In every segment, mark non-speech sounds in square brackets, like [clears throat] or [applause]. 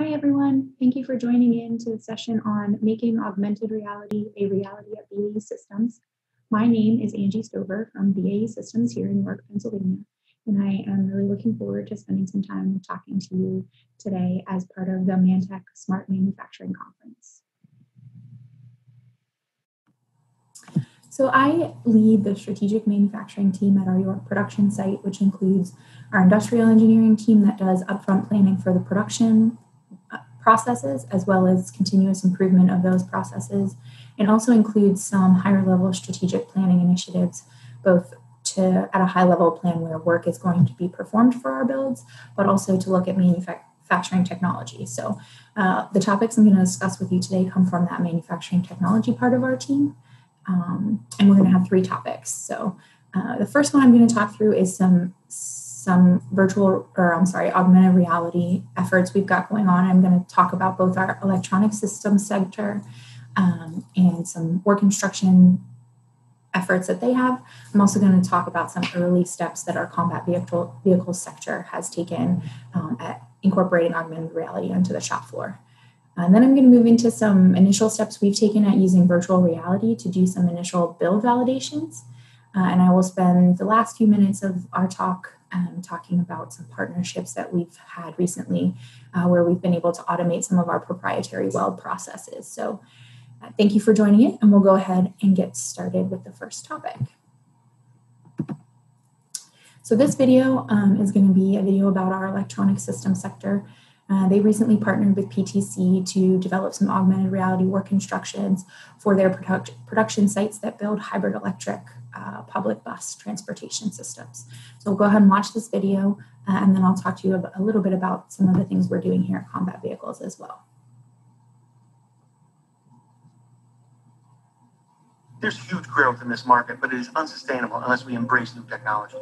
Hi, everyone. Thank you for joining in to the session on Making Augmented Reality a Reality at BAE Systems. My name is Angie Stover from BAE Systems here in York, Pennsylvania, and I am really looking forward to spending some time talking to you today as part of the Mantec Smart Manufacturing Conference. So I lead the strategic manufacturing team at our York production site, which includes our industrial engineering team that does upfront planning for the production processes as well as continuous improvement of those processes. And also includes some higher level strategic planning initiatives both to at a high level plan where work is going to be performed for our builds but also to look at manufacturing technology. So uh, the topics i'm going to discuss with you today come from that manufacturing technology part of our team um, and we're going to have three topics. So uh, the first one i'm going to talk through is some some virtual or I'm sorry, augmented reality efforts we've got going on. I'm going to talk about both our electronic systems sector um, and some work instruction efforts that they have. I'm also going to talk about some early steps that our combat vehicle vehicle sector has taken um, at incorporating augmented reality onto the shop floor. And then I'm going to move into some initial steps we've taken at using virtual reality to do some initial build validations. Uh, and I will spend the last few minutes of our talk um, talking about some partnerships that we've had recently uh, where we've been able to automate some of our proprietary weld processes. So, uh, thank you for joining in, and we'll go ahead and get started with the first topic. So, this video um, is going to be a video about our electronic system sector. Uh, they recently partnered with PTC to develop some augmented reality work instructions for their product, production sites that build hybrid electric uh, public bus transportation systems. So we'll go ahead and watch this video, uh, and then I'll talk to you a, a little bit about some of the things we're doing here at Combat Vehicles as well. There's huge growth in this market, but it is unsustainable unless we embrace new technology.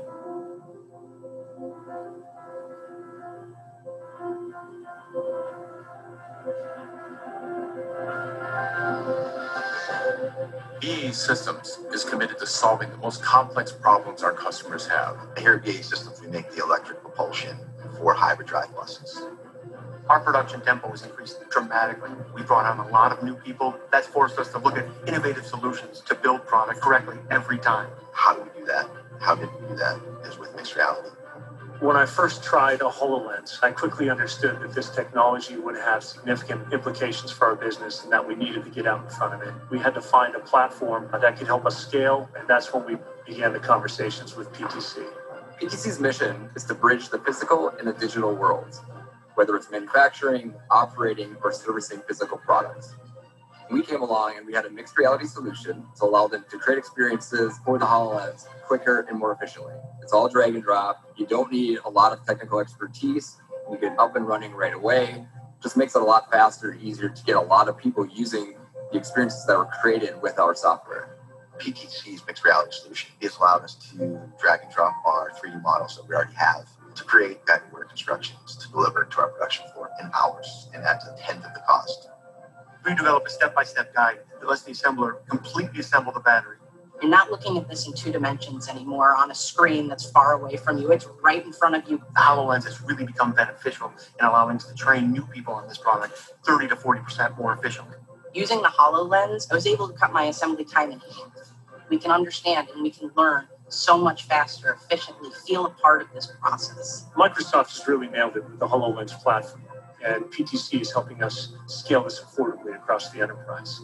BAE Systems is committed to solving the most complex problems our customers have. Here at BAE Systems, we make the electric propulsion for hybrid drive buses. Our production tempo has increased dramatically. We brought on a lot of new people. That's forced us to look at innovative solutions to build product correctly every time. How do we do that? How did we do that? Is with mixed reality. When I first tried a HoloLens, I quickly understood that this technology would have significant implications for our business and that we needed to get out in front of it. We had to find a platform that could help us scale, and that's when we began the conversations with PTC. PTC's mission is to bridge the physical and the digital worlds, whether it's manufacturing, operating, or servicing physical products we came along and we had a mixed reality solution to allow them to create experiences for the HoloLens quicker and more efficiently. It's all drag and drop. You don't need a lot of technical expertise. You get up and running right away. Just makes it a lot faster, and easier to get a lot of people using the experiences that were created with our software. PTC's mixed reality solution is allowed us to drag and drop our 3D models that we already have to create that work instructions to deliver to our production floor in hours, and at a tenth of the cost we develop a step-by-step guide that lets the assembler completely assemble the battery. You're not looking at this in two dimensions anymore on a screen that's far away from you. It's right in front of you. The HoloLens has really become beneficial in allowing us to train new people on this product 30 to 40% more efficiently. Using the HoloLens, I was able to cut my assembly time in half. We can understand and we can learn so much faster, efficiently, feel a part of this process. Microsoft has really nailed it with the HoloLens platform and PTC is helping us scale this affordably across the enterprise.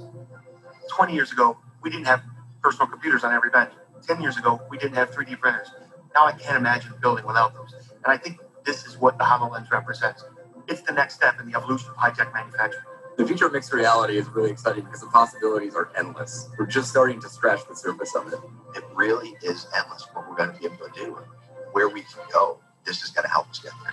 20 years ago, we didn't have personal computers on every bench. 10 years ago, we didn't have 3D printers. Now I can't imagine building without those. And I think this is what the HoloLens represents. It's the next step in the evolution of high-tech manufacturing. The future of mixed reality is really exciting because the possibilities are endless. We're just starting to scratch the surface of it. It really is endless what we're going to be able to do, where we can go. This is going to help us get there.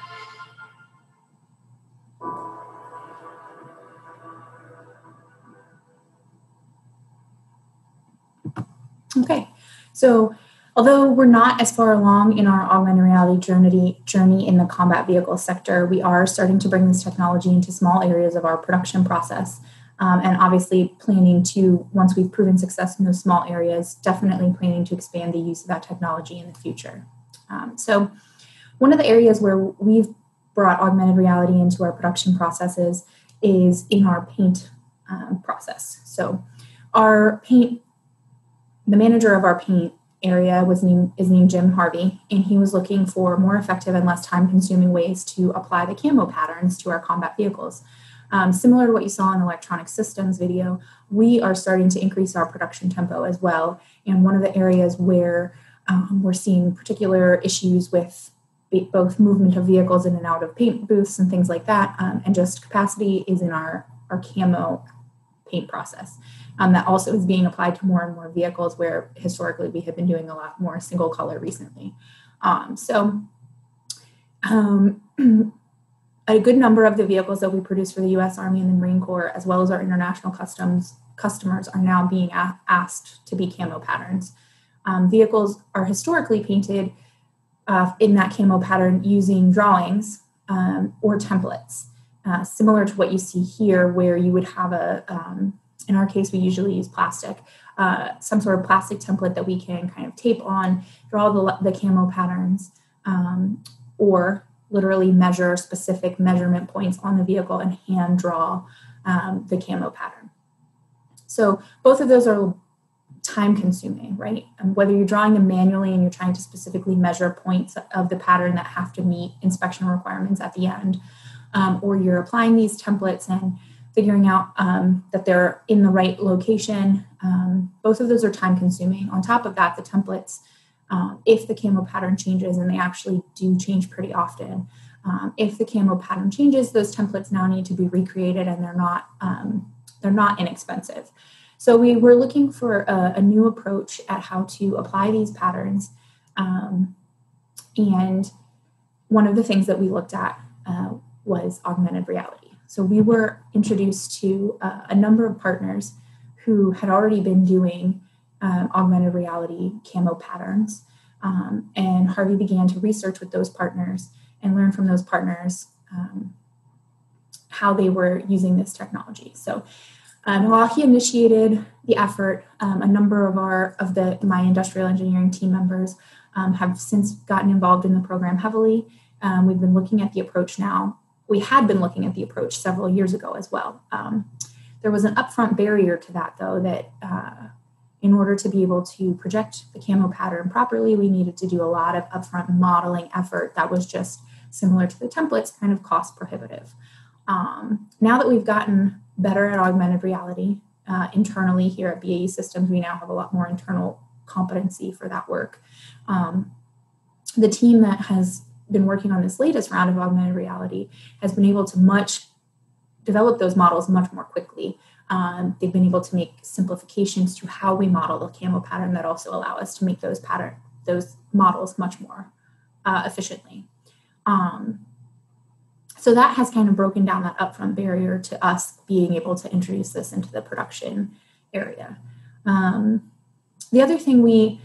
Okay, so although we're not as far along in our augmented reality journey, journey in the combat vehicle sector, we are starting to bring this technology into small areas of our production process. Um, and obviously planning to, once we've proven success in those small areas, definitely planning to expand the use of that technology in the future. Um, so one of the areas where we've brought augmented reality into our production processes is in our paint um, process. So, our paint, the manager of our paint area was named is named Jim Harvey, and he was looking for more effective and less time-consuming ways to apply the camo patterns to our combat vehicles. Um, similar to what you saw in the electronic systems video, we are starting to increase our production tempo as well. And one of the areas where um, we're seeing particular issues with both movement of vehicles in and out of paint booths and things like that, um, and just capacity is in our, our camo paint process. Um, that also is being applied to more and more vehicles where historically we have been doing a lot more single color recently. Um, so, um, [clears throat] a good number of the vehicles that we produce for the US Army and the Marine Corps, as well as our international customs customers, are now being a- asked to be camo patterns. Um, vehicles are historically painted uh, in that camo pattern using drawings um, or templates, uh, similar to what you see here, where you would have a, um, in our case, we usually use plastic, uh, some sort of plastic template that we can kind of tape on, draw the, the camo patterns, um, or literally measure specific measurement points on the vehicle and hand draw um, the camo pattern. So both of those are time consuming, right? And whether you're drawing them manually and you're trying to specifically measure points of the pattern that have to meet inspection requirements at the end, um, or you're applying these templates and figuring out um, that they're in the right location, um, both of those are time consuming. On top of that, the templates, um, if the camo pattern changes, and they actually do change pretty often, um, if the camo pattern changes, those templates now need to be recreated and they're not um, they're not inexpensive. So we were looking for a, a new approach at how to apply these patterns. Um, and one of the things that we looked at uh, was augmented reality. So we were introduced to uh, a number of partners who had already been doing um, augmented reality camo patterns. Um, and Harvey began to research with those partners and learn from those partners um, how they were using this technology. So um, while he initiated the effort, um, a number of our of the my industrial engineering team members um, have since gotten involved in the program heavily. We've been looking at the approach now. We had been looking at the approach several years ago as well. Um, there was an upfront barrier to that, though, that uh, in order to be able to project the camo pattern properly, we needed to do a lot of upfront modeling effort that was just similar to the templates, kind of cost prohibitive. Um, now that we've gotten better at augmented reality. Uh, internally here at BAE Systems, we now have a lot more internal competency for that work. Um, the team that has been working on this latest round of augmented reality has been able to much develop those models much more quickly. Um, they've been able to make simplifications to how we model the camo pattern that also allow us to make those pattern those models much more uh, efficiently. Um, so that has kind of broken down that upfront barrier to us being able to introduce this into the production area. Um, the other thing we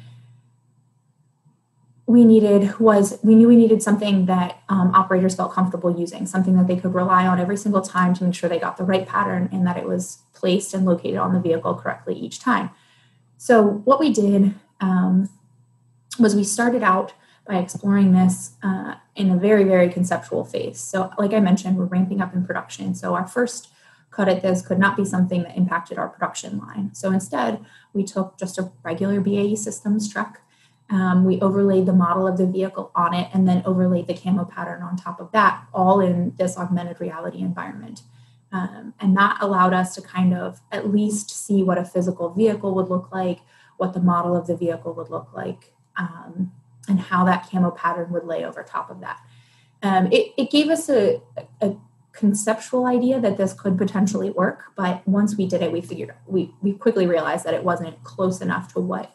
we needed was we knew we needed something that um, operators felt comfortable using, something that they could rely on every single time to make sure they got the right pattern and that it was placed and located on the vehicle correctly each time. So what we did um, was we started out by exploring this uh, in a very, very conceptual phase. So, like I mentioned, we're ramping up in production. So, our first cut at this could not be something that impacted our production line. So, instead, we took just a regular BAE Systems truck. Um, we overlaid the model of the vehicle on it and then overlaid the camo pattern on top of that, all in this augmented reality environment. Um, and that allowed us to kind of at least see what a physical vehicle would look like, what the model of the vehicle would look like. Um, and how that camo pattern would lay over top of that. Um, it, it gave us a, a conceptual idea that this could potentially work, but once we did it, we figured we we quickly realized that it wasn't close enough to what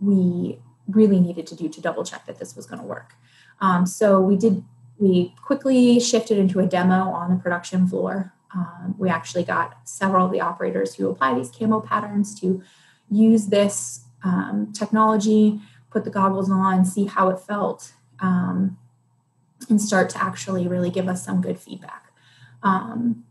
we really needed to do to double check that this was going to work. Um, so we did we quickly shifted into a demo on the production floor. Um, we actually got several of the operators who apply these camo patterns to use this um, technology put the goggles on, see how it felt, um, and start to actually really give us some good feedback. Um,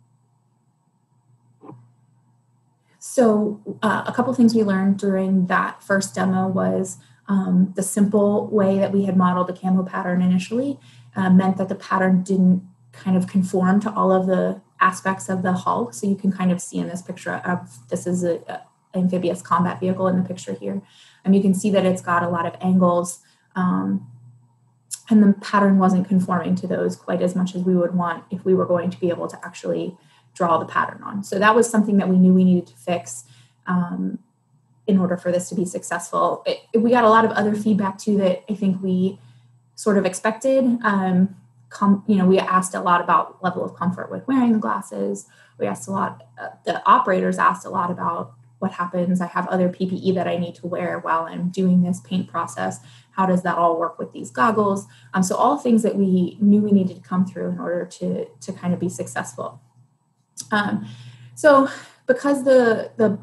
so, uh, a couple things we learned during that first demo was um, the simple way that we had modeled the camo pattern initially uh, meant that the pattern didn't kind of conform to all of the aspects of the hull. So you can kind of see in this picture of this is a, a amphibious combat vehicle in the picture here. And you can see that it's got a lot of angles. Um, and the pattern wasn't conforming to those quite as much as we would want if we were going to be able to actually draw the pattern on. So that was something that we knew we needed to fix um, in order for this to be successful. It, we got a lot of other feedback too that I think we sort of expected. Um, com- you know, we asked a lot about level of comfort with wearing the glasses. We asked a lot. Uh, the operators asked a lot about what happens. I have other PPE that I need to wear while I'm doing this paint process. How does that all work with these goggles? Um, so all things that we knew we needed to come through in order to to kind of be successful. Um, so because the the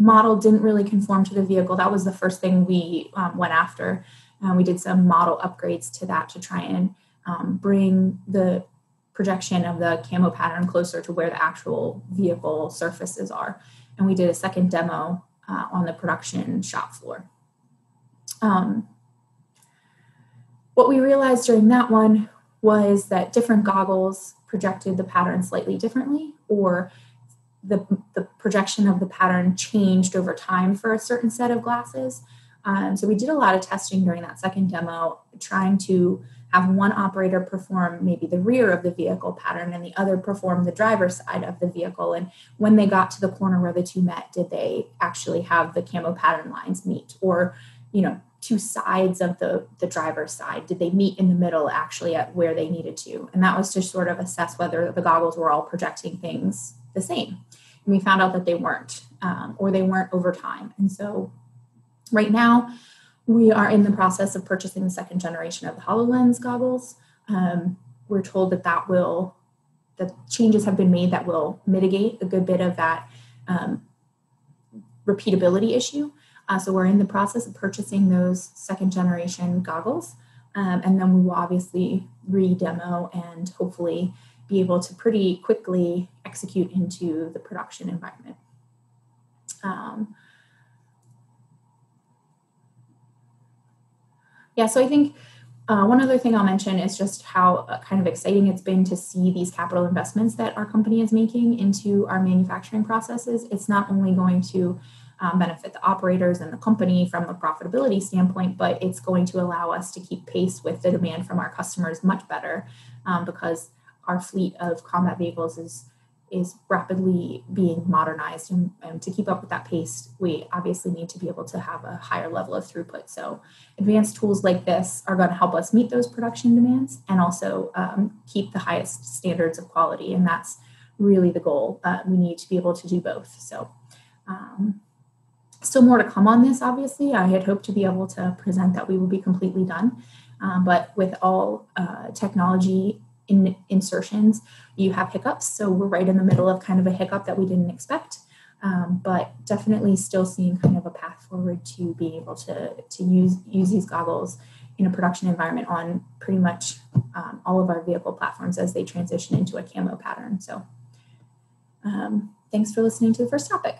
model didn't really conform to the vehicle, that was the first thing we um, went after. Um, we did some model upgrades to that to try and um, bring the projection of the camo pattern closer to where the actual vehicle surfaces are. And we did a second demo uh, on the production shop floor. Um, what we realized during that one was that different goggles projected the pattern slightly differently, or the, the projection of the pattern changed over time for a certain set of glasses. Um, so we did a lot of testing during that second demo, trying to have one operator perform maybe the rear of the vehicle pattern and the other perform the driver's side of the vehicle. And when they got to the corner where the two met, did they actually have the camo pattern lines meet? Or, you know, two sides of the, the driver's side, did they meet in the middle actually at where they needed to? And that was to sort of assess whether the goggles were all projecting things the same. And we found out that they weren't, um, or they weren't over time. And so right now, we are in the process of purchasing the second generation of the HoloLens goggles. Um, we're told that that will, that changes have been made that will mitigate a good bit of that um, repeatability issue. Uh, so we're in the process of purchasing those second generation goggles. Um, and then we will obviously re-demo and hopefully be able to pretty quickly execute into the production environment. Um, yeah, so I think uh, one other thing I'll mention is just how uh, kind of exciting it's been to see these capital investments that our company is making into our manufacturing processes. It's not only going to um, benefit the operators and the company from a profitability standpoint, but it's going to allow us to keep pace with the demand from our customers much better um, because our fleet of combat vehicles is is rapidly being modernized and, and, to keep up with that pace we obviously need to be able to have a higher level of throughput. So advanced tools like this are going to help us meet those production demands and also um, keep the highest standards of quality and that's really the goal uh, we need to be able to do both. So um, still more to come on this obviously. I had hoped to be able to present that we will be completely done um, but with all uh, technology in insertions, you have hiccups. So we're right in the middle of kind of a hiccup that we didn't expect. Um, but definitely still seeing kind of a path forward to being able to, to use, use these goggles in a production environment on pretty much um, all of our vehicle platforms as they transition into a camo pattern. So um, thanks for listening to the first topic.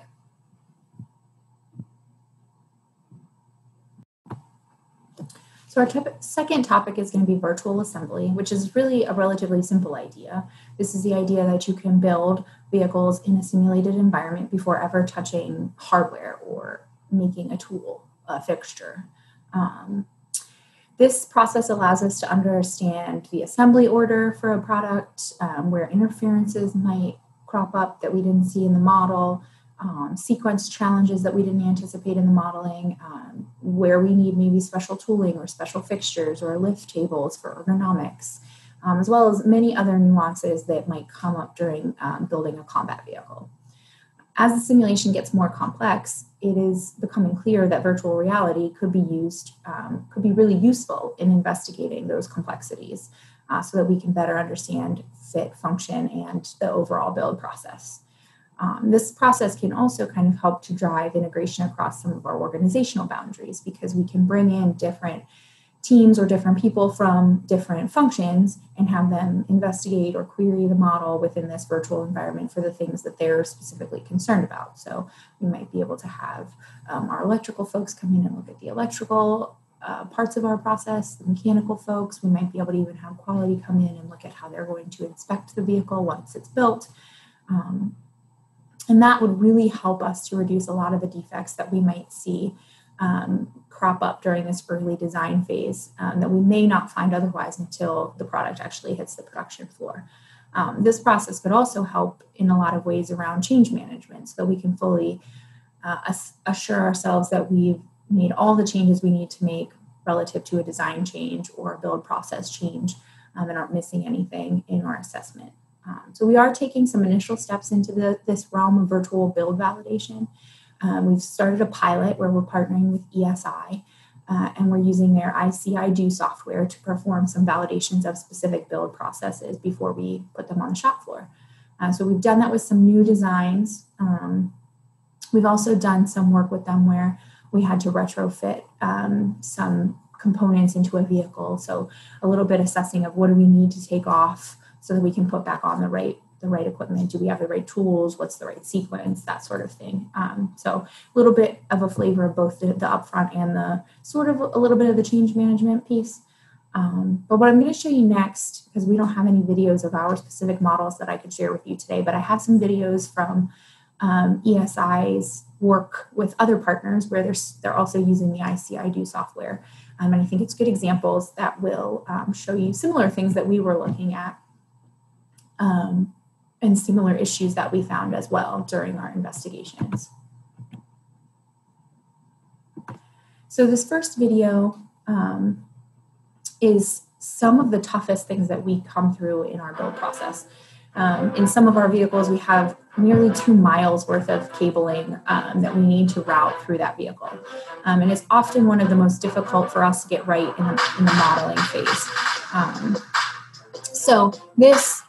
So our second topic is going to be virtual assembly, which is really a relatively simple idea. This is the idea that you can build vehicles in a simulated environment before ever touching hardware or making a tool, a fixture. Um, this process allows us to understand the assembly order for a product, um, where interferences might crop up that we didn't see in the model, um, sequence challenges that we didn't anticipate in the modeling, um, where we need maybe special tooling or special fixtures or lift tables for ergonomics, um, as well as many other nuances that might come up during um, building a combat vehicle. As the simulation gets more complex, it is becoming clear that virtual reality could be used, um, could be really useful in investigating those complexities uh, so that we can better understand fit, function, and the overall build process. Um, this process can also kind of help to drive integration across some of our organizational boundaries because we can bring in different teams or different people from different functions and have them investigate or query the model within this virtual environment for the things that they're specifically concerned about. So we might be able to have um, our electrical folks come in and look at the electrical uh, parts of our process, the mechanical folks. We might be able to even have quality come in and look at how they're going to inspect the vehicle once it's built. Um, and that would really help us to reduce a lot of the defects that we might see um, crop up during this early design phase um, that we may not find otherwise until the product actually hits the production floor. Um, this process could also help in a lot of ways around change management so that we can fully uh, assure ourselves that we've made all the changes we need to make relative to a design change or build process change um, and aren't missing anything in our assessment. Um, so we are taking some initial steps into the, this realm of virtual build validation. Um, we've started a pilot where we're partnering with ESI uh, and we're using their ICIDO software to perform some validations of specific build processes before we put them on the shop floor. Uh, so we've done that with some new designs. Um, we've also done some work with them where we had to retrofit um, some components into a vehicle. So a little bit assessing of what do we need to take off so that we can put back on the right the right equipment? Do we have the right tools? What's the right sequence? That sort of thing. Um, so a little bit of a flavor of both the, the upfront and the sort of a little bit of the change management piece. Um, but what I'm going to show you next, because we don't have any videos of our specific models that I could share with you today, but I have some videos from um, ESI's work with other partners where they're, they're also using the ICIDO software. Um, and I think it's good examples that will um, show you similar things that we were looking at um, and similar issues that we found as well during our investigations. So this first video um, is some of the toughest things that we come through in our build process. Um, in some of our vehicles, we have nearly two miles worth of cabling um, that we need to route through that vehicle. Um, and it's often one of the most difficult for us to get right in the, in the modeling phase. Um, so this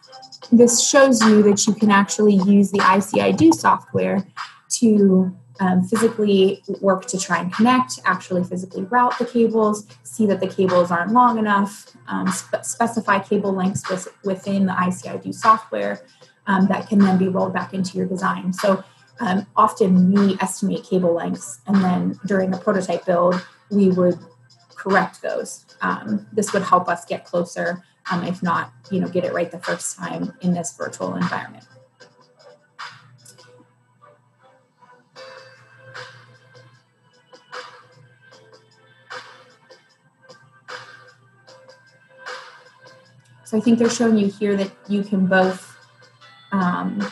this shows you that you can actually use the ICIDO software to um, physically work to try and connect, actually physically route the cables, see that the cables aren't long enough, um, spe- specify cable lengths with, within the ICIDO software um, that can then be rolled back into your design. So um, often we estimate cable lengths, and then during the prototype build, we would correct those. Um, this would help us get closer um, if not, you know, get it right the first time in this virtual environment. So I think they're showing you here that you can both um,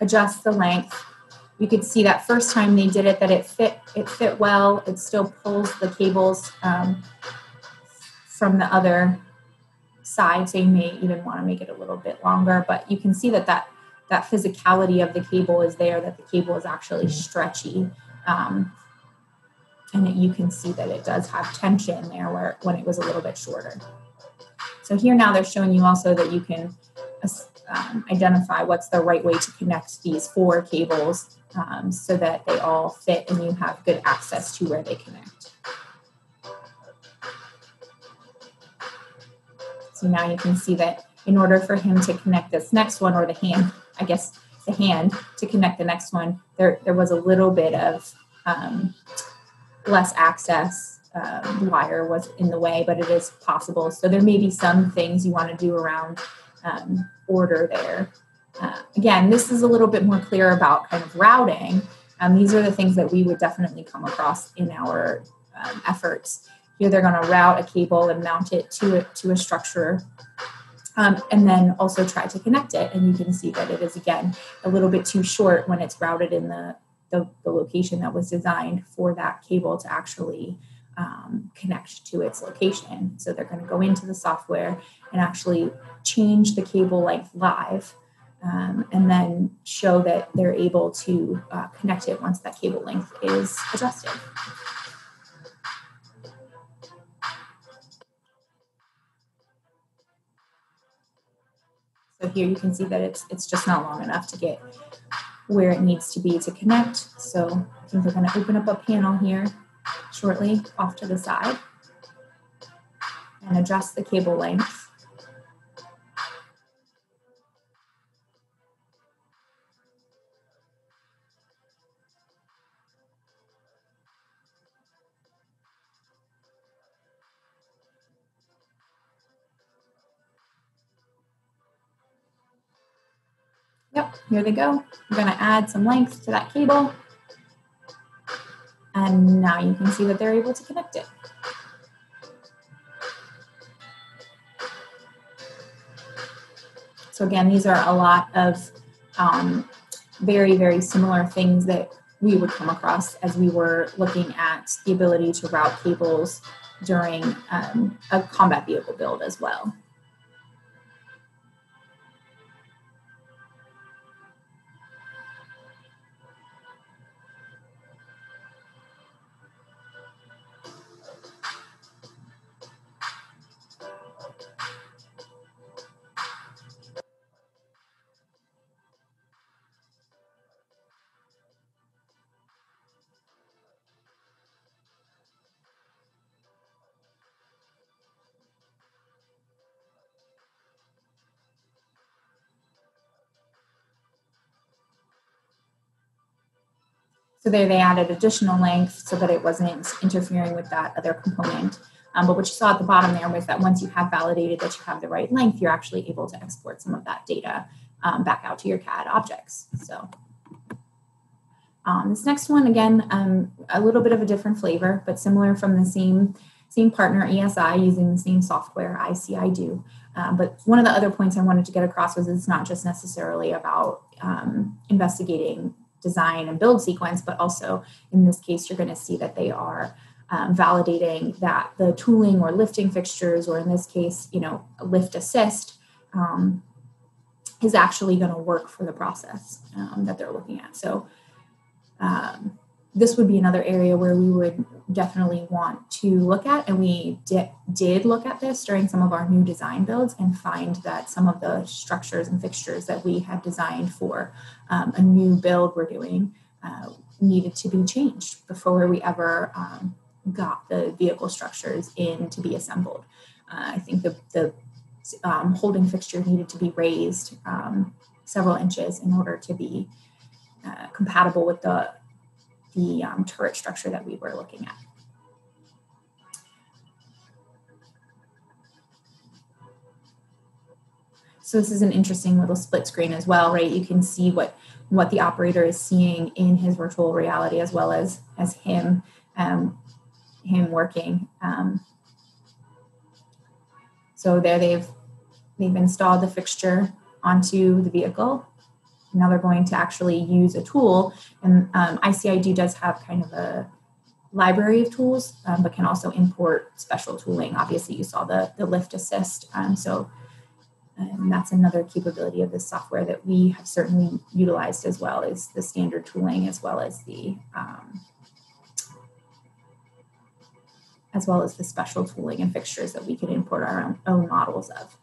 adjust the length you could see that first time they did it that it fit it fit well. It still pulls the cables um, from the other side so you may even want to make it a little bit longer but you can see that that that physicality of the cable is there that the cable is actually stretchy um, and that you can see that it does have tension there where when it was a little bit shorter. So here now they're showing you also that you can um, identify what's the right way to connect these four cables um, so that they all fit and you have good access to where they connect. So now you can see that in order for him to connect this next one or the hand, I guess the hand to connect the next one, there, there was a little bit of um, less access. Uh, wire was in the way, but it is possible. So there may be some things you want to do around um, order there again, this is a little bit more clear about kind of routing. Um, these are the things that we would definitely come across in our um, efforts. Here, they're going to route a cable and mount it to a, to a structure, um, and then also try to connect it. And you can see that it is again a little bit too short when it's routed in the the, the location that was designed for that cable to actually um, connect to its location. So they're going to go into the software and actually change the cable length live um, and then show that they're able to uh, connect it once that cable length is adjusted. So here you can see that it's, it's just not long enough to get where it needs to be to connect. So I think we're going to open up a panel here shortly off to the side and adjust the cable length. Here they go. We're going to add some length to that cable. And now you can see that they're able to connect it. So again, these are a lot of um, very, very similar things that we would come across as we were looking at the ability to route cables during um, a combat vehicle build as well. So there they added additional length so that it wasn't interfering with that other component. Um, but what you saw at the bottom there was that once you have validated that you have the right length, you're actually able to export some of that data um, back out to your CAD objects. So um, this next one, again, um, a little bit of a different flavor, but similar from the same, same partner, ESI, using the same software, ICIDO. Um, but one of the other points I wanted to get across was it's not just necessarily about um, investigating design and build sequence, but also in this case, you're going to see that they are um, validating that the tooling or lifting fixtures, or in this case, you know, lift assist, um, is actually going to work for the process um, that they're looking at. So um, this would be another area where we would definitely want to look at and we di- did look at this during some of our new design builds and find that some of the structures and fixtures that we had designed for um, a new build we're doing uh, needed to be changed before we ever um, got the vehicle structures in to be assembled. Uh, i think the, the um, holding fixture needed to be raised um, several inches in order to be uh, compatible with the the um, turret structure that we were looking at. So this is an interesting little split screen as well, right? You can see what what the operator is seeing in his virtual reality as well as as him um, him working. Um, so there they've they've installed the fixture onto the vehicle now they're going to actually use a tool. And um, ICIDO does have kind of a library of tools, um, but can also import special tooling. Obviously, you saw the, the lift assist. Um, so um, that's another capability of this software that we have certainly utilized as well as the standard tooling as well as the um, as well as the special tooling and fixtures that we could import our own, own models of.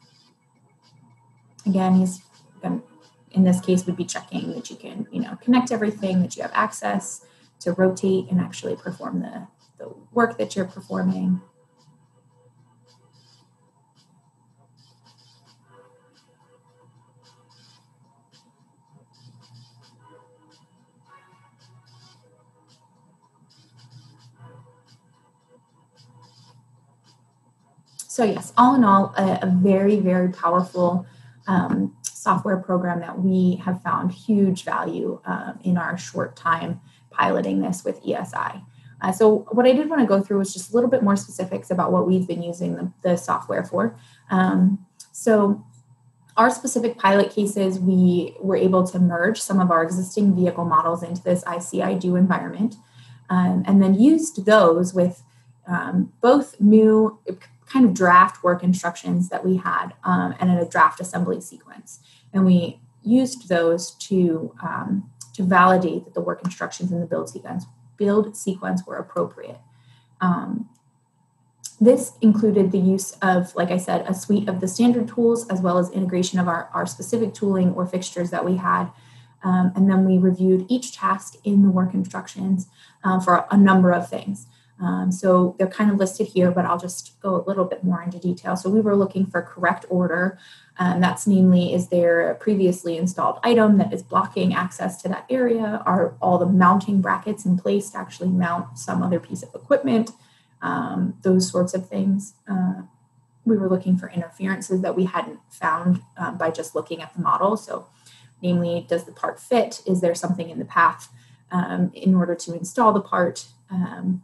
Again, he's going in this case would be checking that you can you know connect everything that you have access to rotate and actually perform the, the work that you're performing. So yes all in all a, a very very powerful um, software program that we have found huge value uh, in our short time piloting this with ESI. Uh, so what I did want to go through was just a little bit more specifics about what we've been using the, the software for. Um, so our specific pilot cases, we were able to merge some of our existing vehicle models into this ICIDO environment um, and then used those with um, both new kind of draft work instructions that we had um, and a draft assembly sequence and we used those to um, to validate that the work instructions in the build sequence build sequence were appropriate. Um, this included the use of, like I said, a suite of the standard tools as well as integration of our, our specific tooling or fixtures that we had. Um, and then we reviewed each task in the work instructions um, for a number of things. Um, so they're kind of listed here, but I'll just go a little bit more into detail. So we were looking for correct order. Um, that's namely, is there a previously installed item that is blocking access to that area? Are all the mounting brackets in place to actually mount some other piece of equipment? Um, those sorts of things. Uh, we were looking for interferences that we hadn't found um, by just looking at the model. So namely, does the part fit? Is there something in the path um, in order to install the part? Um,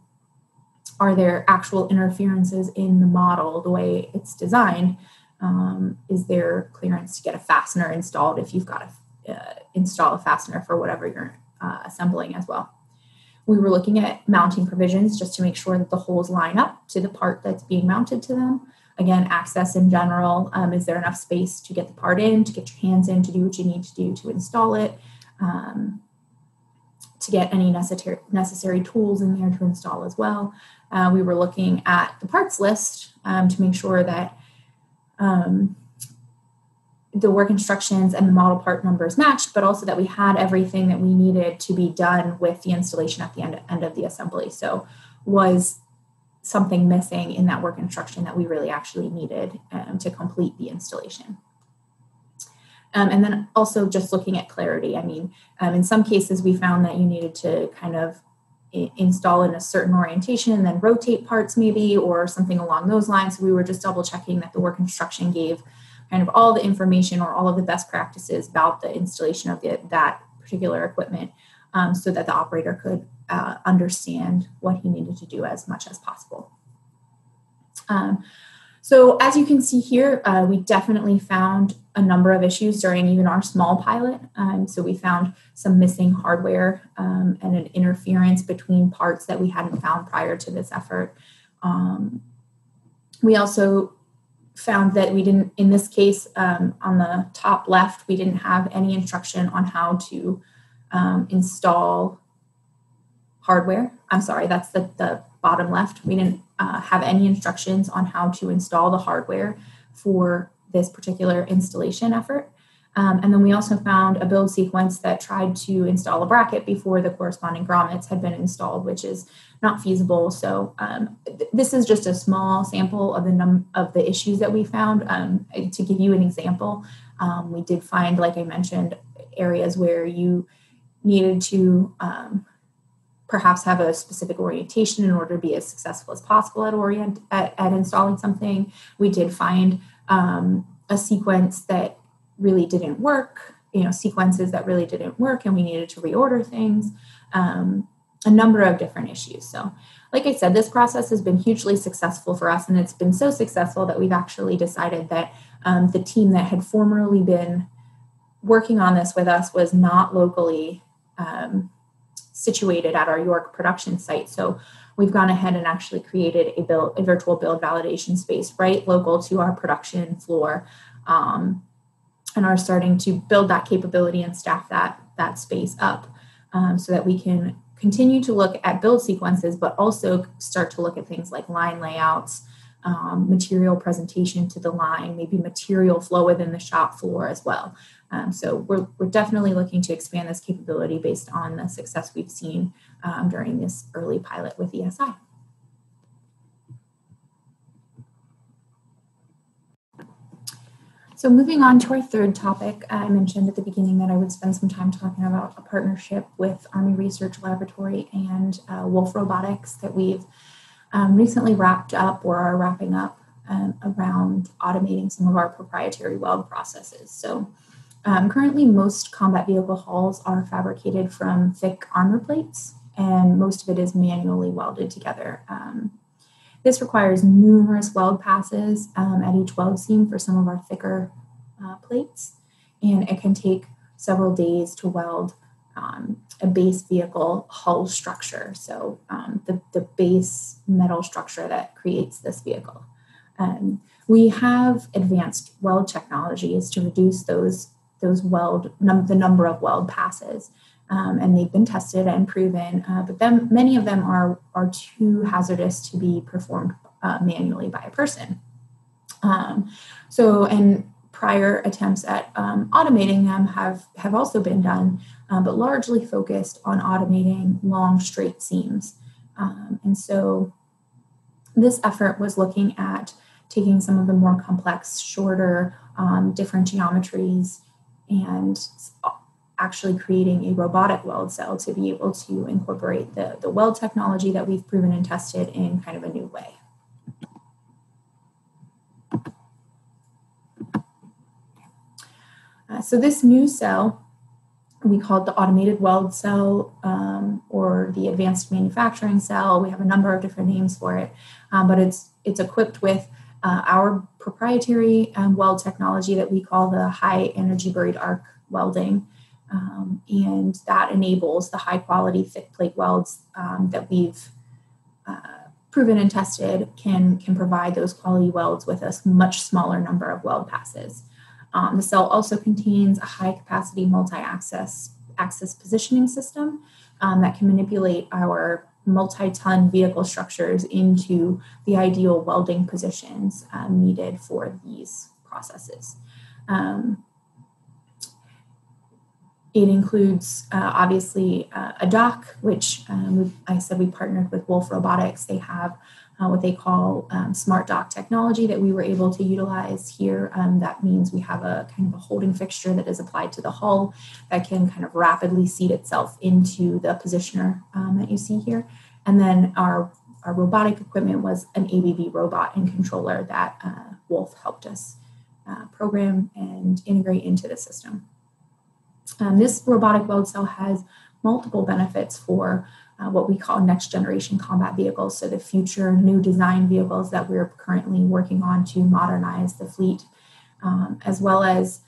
are there actual interferences in the model the way it's designed? Um, is there clearance to get a fastener installed if you've got to uh, install a fastener for whatever you're uh, assembling as well? We were looking at mounting provisions just to make sure that the holes line up to the part that's being mounted to them. Again, access in general. Um, is there enough space to get the part in, to get your hands in, to do what you need to do to install it, um, to get any necessary, necessary tools in there to install as well. Uh, we were looking at the parts list um, to make sure that um, the work instructions and the model part numbers matched, but also that we had everything that we needed to be done with the installation at the end, end of the assembly. So, was something missing in that work instruction that we really actually needed um, to complete the installation? Um, and then also just looking at clarity. I mean, um, in some cases, we found that you needed to kind of install in a certain orientation and then rotate parts maybe or something along those lines. So we were just double checking that the work instruction gave kind of all the information or all of the best practices about the installation of the, that particular equipment um, so that the operator could uh, understand what he needed to do as much as possible. Um, so as you can see here, uh, we definitely found a number of issues during even our small pilot. Um, so we found some missing hardware um, and an interference between parts that we hadn't found prior to this effort. Um, we also found that we didn't, in this case, um, on the top left, we didn't have any instruction on how to um, install hardware. I'm sorry, that's the, the bottom left. We didn't uh, have any instructions on how to install the hardware for this particular installation effort. Um, and then we also found a build sequence that tried to install a bracket before the corresponding grommets had been installed, which is not feasible. So um, th- this is just a small sample of the num- of the issues that we found. Um, to give you an example, um, we did find, like I mentioned, areas where you needed to um, perhaps have a specific orientation in order to be as successful as possible at orient at, at installing something. We did find um, a sequence that really didn't work, you know, sequences that really didn't work, and we needed to reorder things. Um, a number of different issues. So, like I said, this process has been hugely successful for us, and it's been so successful that we've actually decided that um, the team that had formerly been working on this with us was not locally um, situated at our York production site. So we've gone ahead and actually created a build, a virtual build validation space right local to our production floor, um, and are starting to build that capability and staff that that space up um, so that we can continue to look at build sequences, but also start to look at things like line layouts. Um, material presentation to the line, maybe material flow within the shop floor as well. Um, so we're, we're definitely looking to expand this capability based on the success we've seen um, during this early pilot with ESI. So moving on to our third topic, I mentioned at the beginning that I would spend some time talking about a partnership with Army Research Laboratory and uh, Wolf Robotics that we've um, recently wrapped up or are wrapping up um, around automating some of our proprietary weld processes. So um, currently, most combat vehicle hulls are fabricated from thick armor plates, and most of it is manually welded together. Um, this requires numerous weld passes um, at each weld seam for some of our thicker uh, plates, and it can take several days to weld um, a base vehicle hull structure. So, um, the, the base metal structure that creates this vehicle. Um, we have advanced weld technologies to reduce those those weld num- the number of weld passes um, and they've been tested and proven uh, but them many of them are are too hazardous to be performed uh, manually by a person um, so and prior attempts at um, automating them have have also been done um, but largely focused on automating long straight seams um, and so this effort was looking at taking some of the more complex shorter um, different geometries and actually creating a robotic weld cell to be able to incorporate the, the weld technology that we've proven and tested in kind of a new way. Uh, so this new cell we call it the automated weld cell um, or the advanced manufacturing cell. We have a number of different names for it, um, but it's it's equipped with uh, our proprietary um, weld technology that we call the high energy buried arc welding. Um, and that enables the high quality thick plate welds um, that we've uh, proven and tested can, can provide those quality welds with a much smaller number of weld passes. Um, the cell also contains a high capacity multi access positioning system um, that can manipulate our multi-ton vehicle structures into the ideal welding positions um, needed for these processes. Um, it includes uh, obviously uh, a dock, which um, I said we partnered with Wolf Robotics. They have uh, what they call um, smart dock technology that we were able to utilize here. Um, that means we have a kind of a holding fixture that is applied to the hull that can kind of rapidly seat itself into the positioner um, that you see here. And then our, our robotic equipment was an ABB robot and controller that uh, Wolf helped us uh, program and integrate into the system. Um, this robotic weld cell has multiple benefits for uh, what we call next generation combat vehicles. So, the future new design vehicles that we're currently working on to modernize the fleet, um, as well as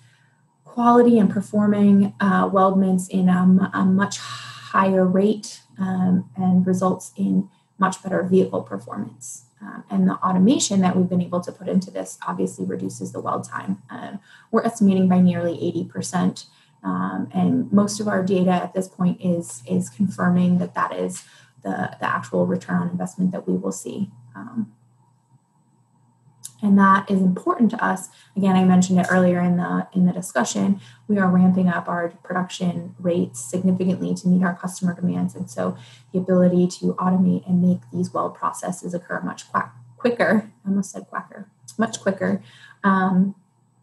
quality and performing uh, weldments in a, much higher rate um, and results in much better vehicle performance. Um, and the automation that we've been able to put into this obviously reduces the weld time. Uh, we're estimating by nearly 80%. Um, and most of our data at this point is, is confirming that that is the, the actual return on investment that we will see. Um, and that is important to us. Again i mentioned it earlier in the in the discussion. We are ramping up our production rates significantly to meet our customer demands. And so the ability to automate and make these weld processes occur much quack, quicker i almost said quacker much quicker um,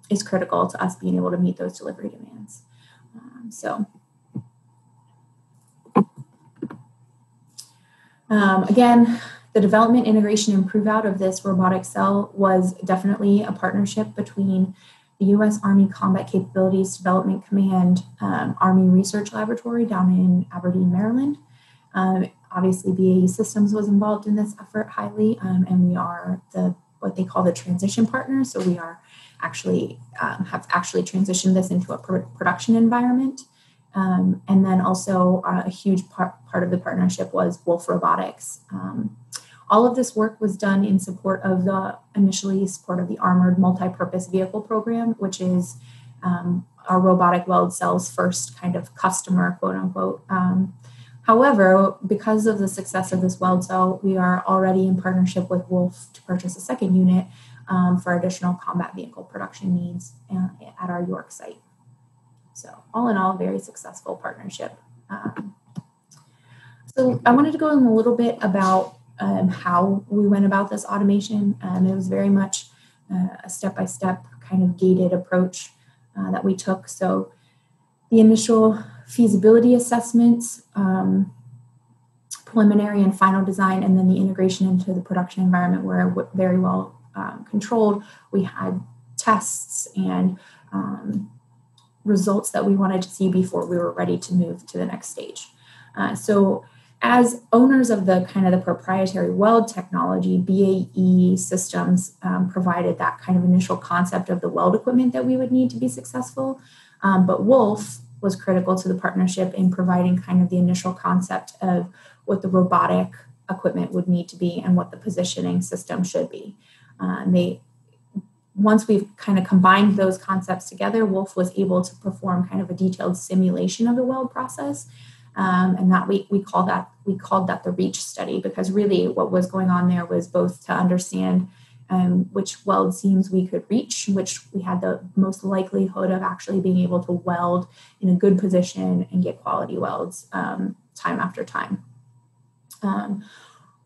is critical to us being able to meet those delivery demands so um, again the development, integration, and prove out of this robotic cell was definitely a partnership between the U.S. Army Combat Capabilities Development Command um, Army Research Laboratory down in Aberdeen, Maryland. Um, obviously, BAE Systems was involved in this effort highly, um, and we are the what they call the transition partner. So we are actually um, have actually transitioned this into a pr- production environment. Um, and then also uh, a huge part, part of the partnership was Wolf Robotics. Um, all of this work was done in support of the initially support of the Armored Multi-Purpose Vehicle Program, which is um, our robotic weld cells first kind of customer, quote unquote. Um, however, because of the success of this weld cell, we are already in partnership with Wolf to purchase a second unit um, for additional combat vehicle production needs uh, at our York site. So, all in all, very successful partnership. Um, so, I wanted to go in a little bit about um, how we went about this automation. Um, it was very much uh, a step by step kind of gated approach uh, that we took. So the initial feasibility assessments, um, preliminary and final design, and then the integration into the production environment were very well um, controlled. We had tests and um, results that we wanted to see before we were ready to move to the next stage. Uh, so as owners of the kind of the proprietary weld technology, BAE Systems um, provided that kind of initial concept of the weld equipment that we would need to be successful. Um, but Wolf was critical to the partnership in providing kind of the initial concept of what the robotic equipment would need to be and what the positioning system should be. Uh, they once we've kind of combined those concepts together, Wolf was able to perform kind of a detailed simulation of the weld process. Um, and that we, we call that we called that the reach study because really what was going on there was both to understand um, which weld seams we could reach which we had the most likelihood of actually being able to weld in a good position and get quality welds um, time after time. Um,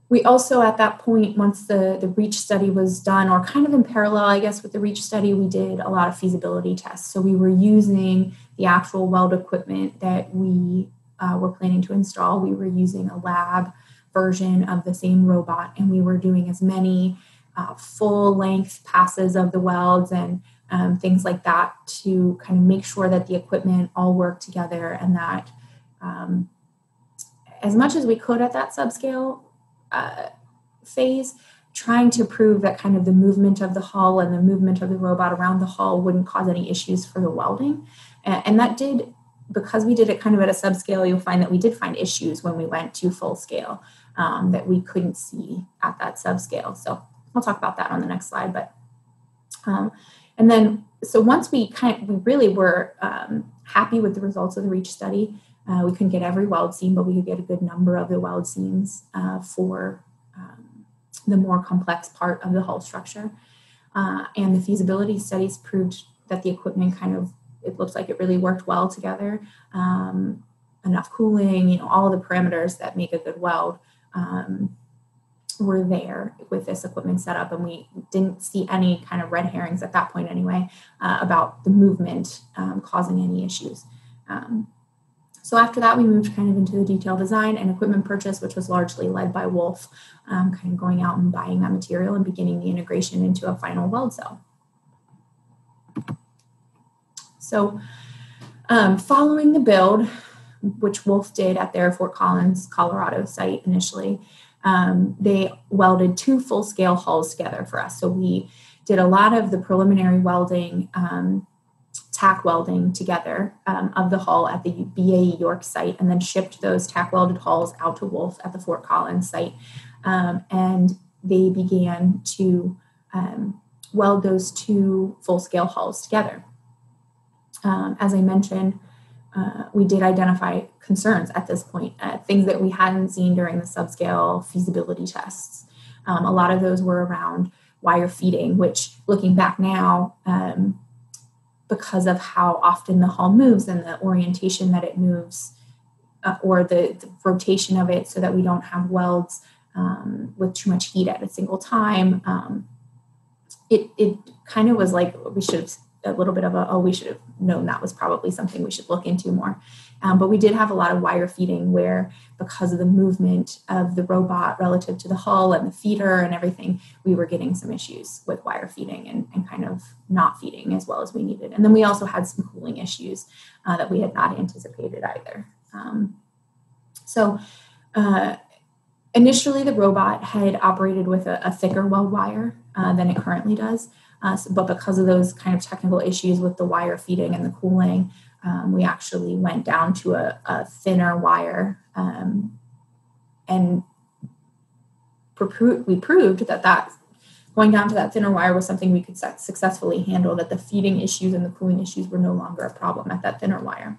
we also at that point once the the reach study was done or kind of in parallel i guess with the reach study we did a lot of feasibility tests. So we were using the actual weld equipment that we uh, were planning to install, we were using a lab version of the same robot, and we were doing as many uh, full length passes of the welds and um, things like that to kind of make sure that the equipment all worked together and that um, as much as we could at that subscale uh, phase, trying to prove that kind of the movement of the hull and the movement of the robot around the hull wouldn't cause any issues for the welding. And, that did, because we did it kind of at a subscale, you'll find that we did find issues when we went to full scale um, that we couldn't see at that subscale. So I'll talk about that on the next slide. But um, and then so once we kind of, we really were um, happy with the results of the reach study. Uh, we couldn't get every weld seam, but we could get a good number of the weld seams uh, for um, the more complex part of the hull structure. Uh, and the feasibility studies proved that the equipment kind of it looks like it really worked well together. Um, enough cooling, you know, all the parameters that make a good weld um, were there with this equipment setup, and we didn't see any kind of red herrings at that point anyway uh, about the movement um, causing any issues. Um, so after that, we moved kind of into the detail design and equipment purchase, which was largely led by Wolf, um, kind of going out and buying that material and beginning the integration into a final weld cell. So um, following the build, which Wolf did at their Fort Collins, Colorado site initially, um, they welded two full scale hulls together for us. So we did a lot of the preliminary welding um, tack welding together um, of the hull at the BAE York site and then shipped those tack welded hulls out to Wolf at the Fort Collins site. Um, and they began to um, weld those two full scale hulls together. Um, as I mentioned, uh, we did identify concerns at this point, uh, things that we hadn't seen during the subscale feasibility tests. Um, a lot of those were around wire feeding, which looking back now, um, because of how often the hull moves and the orientation that it moves uh, or the, the, rotation of it so that we don't have welds um, with too much heat at a single time um, it, it kind of was like we should have a little bit of a oh we should have known that was probably something we should look into more. Um, but we did have a lot of wire feeding where because of the movement of the robot relative to the hull and the feeder and everything we were getting some issues with wire feeding and, and kind of not feeding as well as we needed. And then we also had some cooling issues uh, that we had not anticipated either. Um, so uh, initially the robot had operated with a, a thicker weld wire uh, than it currently does uh, but because of those kind of technical issues with the wire feeding and the cooling, um, we actually went down to a, a thinner wire um, and we proved that that going down to that thinner wire was something we could successfully handle that the feeding issues and the cooling issues were no longer a problem at that thinner wire.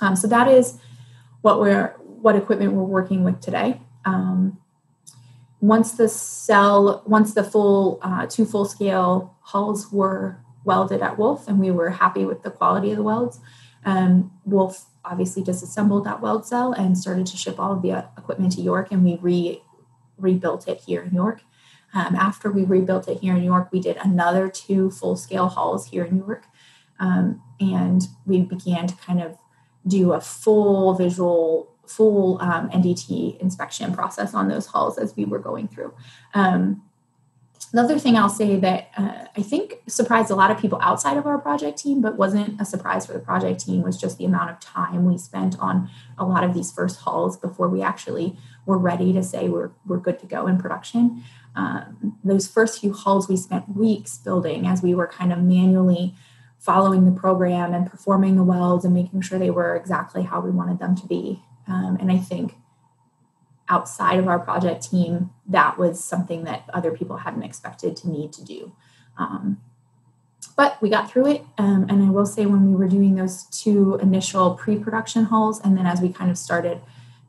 Um, so that is what we're what equipment we're working with today. Um, once the cell, once the full uh, two full scale hulls were welded at Wolf, and we were happy with the quality of the welds, um, Wolf obviously disassembled that weld cell and started to ship all of the uh, equipment to York, and we re rebuilt it here in York. Um, after we rebuilt it here in New York, we did another two full scale hulls here in New York, um, and we began to kind of do a full visual full um, NDT inspection process on those hulls as we were going through. Um, the other thing I'll say that uh, I think surprised a lot of people outside of our project team, but wasn't a surprise for the project team, was just the amount of time we spent on a lot of these first hulls before we actually were ready to say we're, we're good to go in production. Um, those first few hulls we spent weeks building as we were kind of manually following the program and performing the welds and making sure they were exactly how we wanted them to be. Um, and I think outside of our project team, that was something that other people hadn't expected to need to do. Um, but we got through it. Um, and I will say, when we were doing those two initial pre production hulls, and then as we kind of started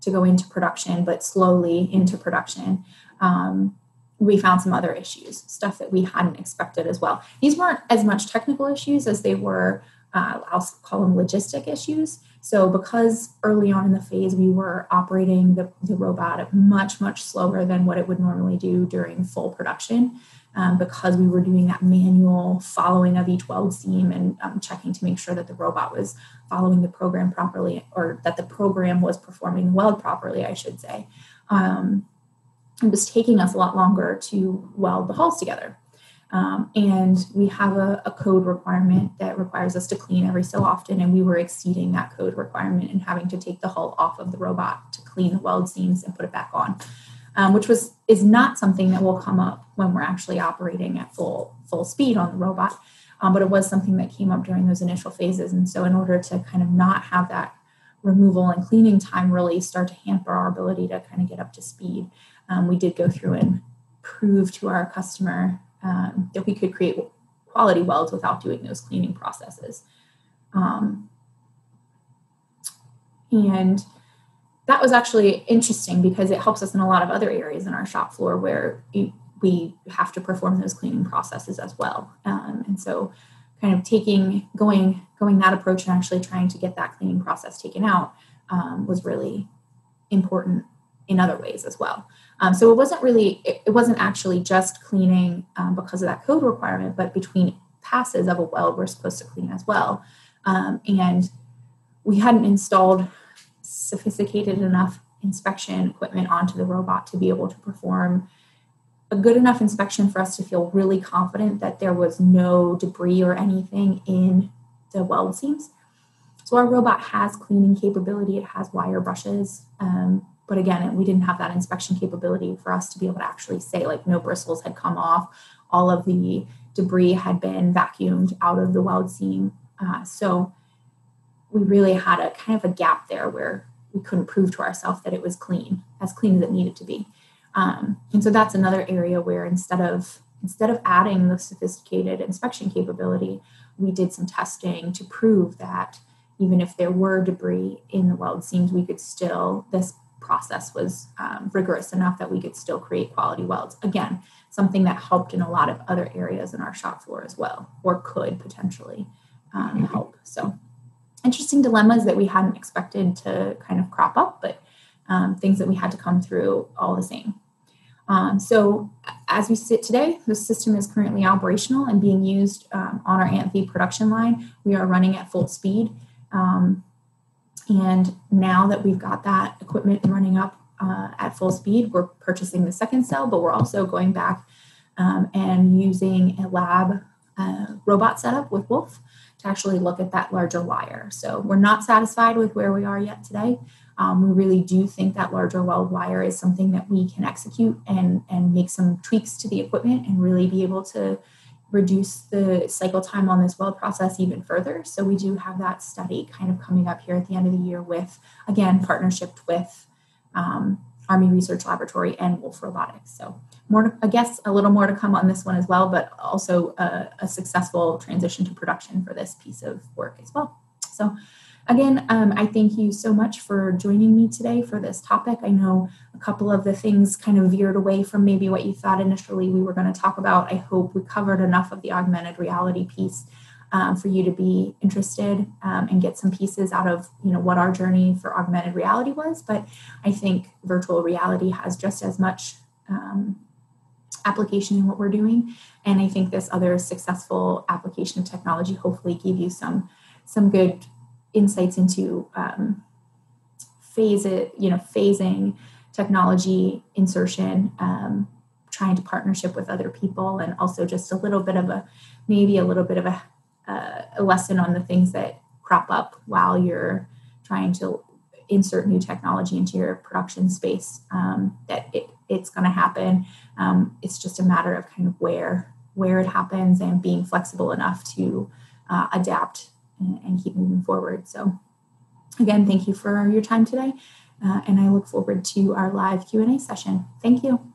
to go into production, but slowly into production, um, we found some other issues, stuff that we hadn't expected as well. These weren't as much technical issues as they were, uh, I'll call them logistic issues. So, because early on in the phase we were operating the, the robot much, much slower than what it would normally do during full production, um, because we were doing that manual following of each weld seam and um, checking to make sure that the robot was following the program properly or that the program was performing weld properly, I should say. Um, it was taking us a lot longer to weld the hulls together. Um, and we have a, a, code requirement that requires us to clean every so often, and we were exceeding that code requirement and having to take the hull off of the robot to clean the weld seams and put it back on, um, which was is not something that will come up when we're actually operating at full full speed on the robot, um, but it was something that came up during those initial phases. And so, in order to kind of not have that removal and cleaning time really start to hamper our ability to kind of get up to speed, um, we did go through and prove to our customer um, that we could create quality welds without doing those cleaning processes. Um, and that was actually interesting because it helps us in a lot of other areas in our shop floor where we have to perform those cleaning processes as well. Um, and so, kind of taking going going that approach and actually trying to get that cleaning process taken out um, was really important in other ways as well. Um, so it wasn't really, it, it wasn't actually just cleaning um, because of that code requirement, but between passes of a weld, we're supposed to clean as well. Um, and we hadn't installed sophisticated enough inspection equipment onto the robot to be able to perform a good enough inspection for us to feel really confident that there was no debris or anything in the weld seams. So our robot has cleaning capability. It has wire brushes. Um, but again, we didn't have that inspection capability for us to be able to actually say, like, no bristles had come off, all of the debris had been vacuumed out of the weld seam. Uh, so we really had a kind of a gap there where we couldn't prove to ourselves that it was clean, as clean as it needed to be. Um, and so that's another area where instead of instead of adding the sophisticated inspection capability, we did some testing to prove that even if there were debris in the weld seams, we could still this process was um, rigorous enough that we could still create quality welds. Again, something that helped in a lot of other areas in our shop floor as well, or could potentially um, help. So, interesting dilemmas that we hadn't expected to kind of crop up, but um, things that we had to come through all the same. Um, so, as we sit today, the system is currently operational and being used um, on our Anthe production line. We are running at full speed. Um, and now that we've got that equipment running up uh, at full speed, we're purchasing the second cell, but we're also going back um, and using a lab uh, robot setup with Wolf to actually look at that larger wire. So we're not satisfied with where we are yet today. Um, we really do think that larger weld wire is something that we can execute and, and make some tweaks to the equipment and really be able to reduce the cycle time on this weld process even further. So we do have that study kind of coming up here at the end of the year with, again, partnership with um, Army Research Laboratory and Wolf Robotics. So more, I guess, a little more to come on this one as well, but also a, a successful transition to production for this piece of work as well. So Again, um, I thank you so much for joining me today for this topic. I know a couple of the things kind of veered away from maybe what you thought initially we were going to talk about. I hope we covered enough of the augmented reality piece um, for you to be interested um, and get some pieces out of you know what our journey for augmented reality was. But I think virtual reality has just as much um, application in what we're doing, and I think this other successful application of technology hopefully gave you some some good insights into um, phase it, you know, phasing technology insertion, um, trying to partnership with other people, and also just a little bit of a maybe a little bit of a, uh, a lesson on the things that crop up while you're trying to insert new technology into your production space. Um, that it, it's going to happen. Um, it's just a matter of kind of where where it happens and being flexible enough to uh, adapt and, and keep moving forward. So again, thank you for your time today. Uh, and I look forward to our live Q&A session. Thank you.